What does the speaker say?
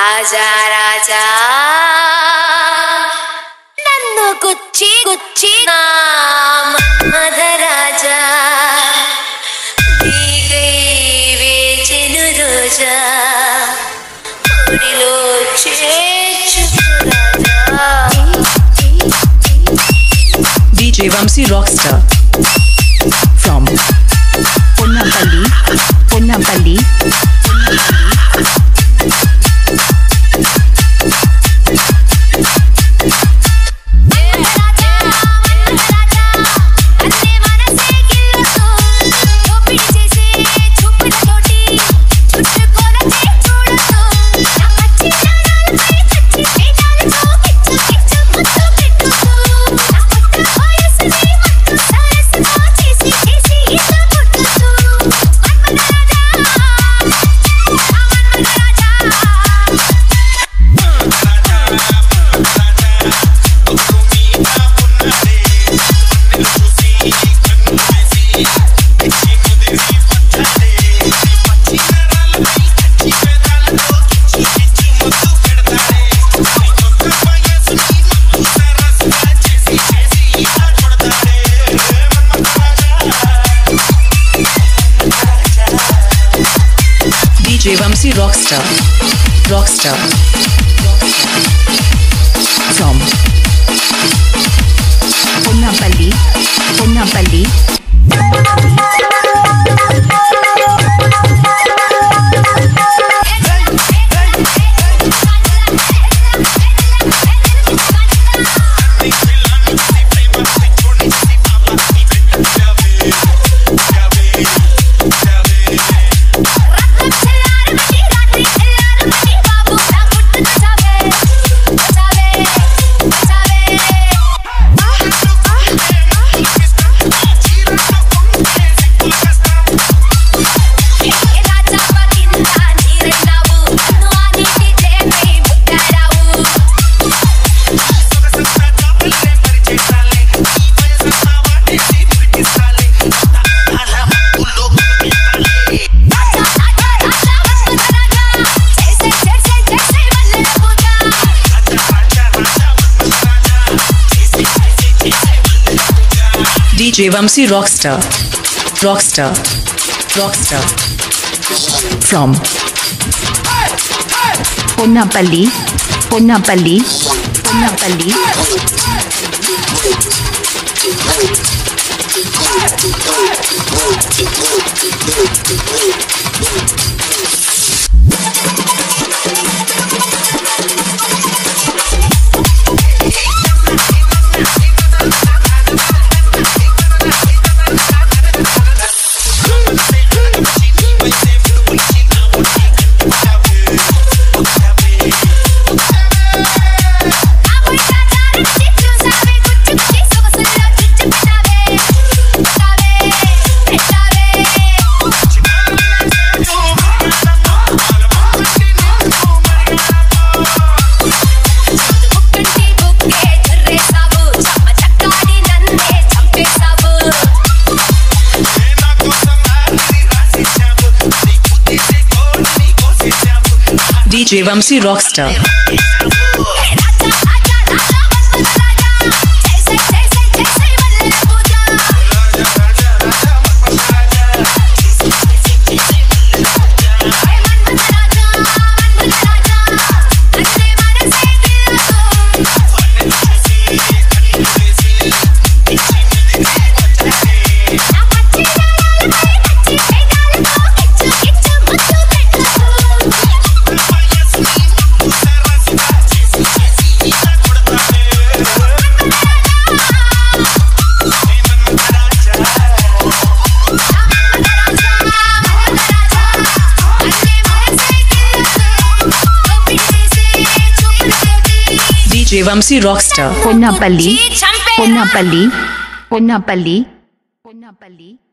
రాజా రాజా. నన్ను గుచ్చి గుచ్చి నా మధరాజా వేచెను రోజా. ఒడిలో చేర్చుకు రాజా. DJ Vamsi Rockstar from DJ Vamsi Rockstar Rockstar from Ponnapalli, Ponnapalli, DJ Vamsi Rockstar Rockstar Rockstar from Ponnapalli, Ponnapalli, Ponnapalli, DJ Vamsi जेवंशी rockstar Vamsi Rockstar Ponnapalli, Ponnapalli, Ponnapalli, Ponnapalli.